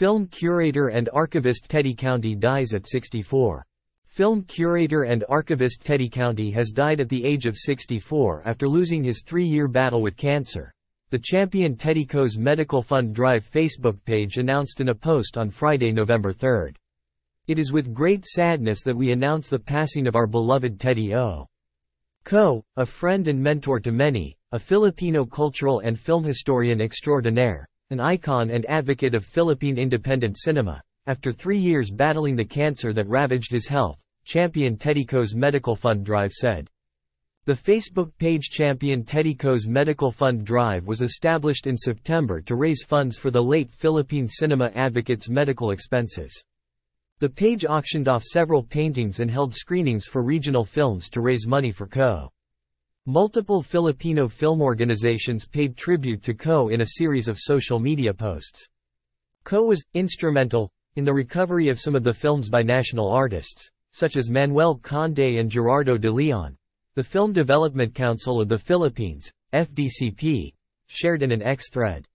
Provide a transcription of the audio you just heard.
Film curator and archivist Teddy Co dies at 64. Film curator and archivist Teddy Co has died at the age of 64 after losing his three-year battle with cancer. The Champion Teddy Co's Medical Fund Drive Facebook page announced in a post on Friday, November 3. It is with great sadness that we announce the passing of our beloved Teddy O. Co, a friend and mentor to many, a Filipino cultural and film historian extraordinaire, an icon and advocate of Philippine independent cinema. After three years battling the cancer that ravaged his health, champion Teddy Co's Medical Fund Drive said. The Facebook page Champion Teddy Co's Medical Fund Drive was established in September to raise funds for the late Philippine cinema advocate's medical expenses. The page auctioned off several paintings and held screenings for regional films to raise money for Co. Multiple Filipino film organizations paid tribute to Co in a series of social media posts. Co was instrumental in the recovery of some of the films by national artists, such as Manuel Conde and Gerardo de Leon. The Film Development Council of the Philippines, FDCP, shared in an X thread.